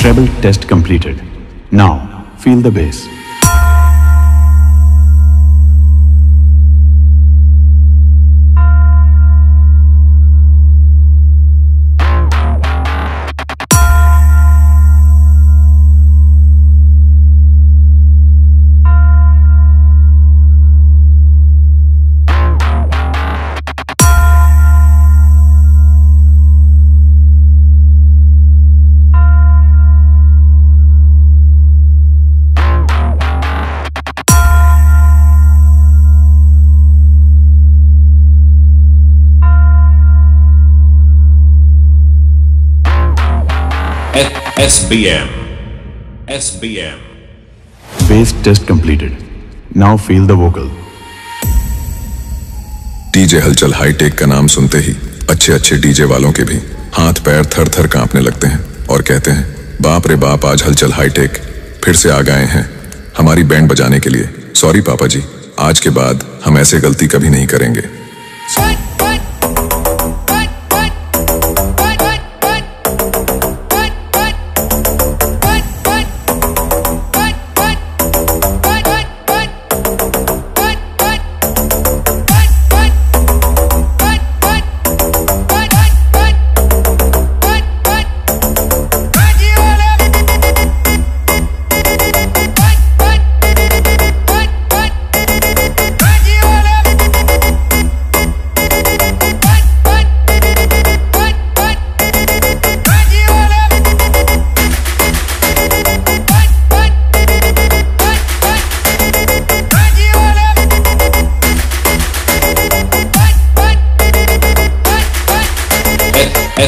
Treble test completed. Now, feel the bass. SBM. SBM. Bass test completed. Now feel the vocal. DJ Halchal hitech का नाम सुनते ही अच्छे अच्छे DJ वालों के भी हाथ पैर थर थर कांपने लगते हैं और कहते हैं बाप रे बाप आज हलचल हाईटेक फिर से आ गए हैं हमारी बैंड बजाने के लिए सॉरी पापा जी आज के बाद हम ऐसे गलती कभी नहीं करेंगे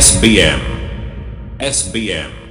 SBM. SBM.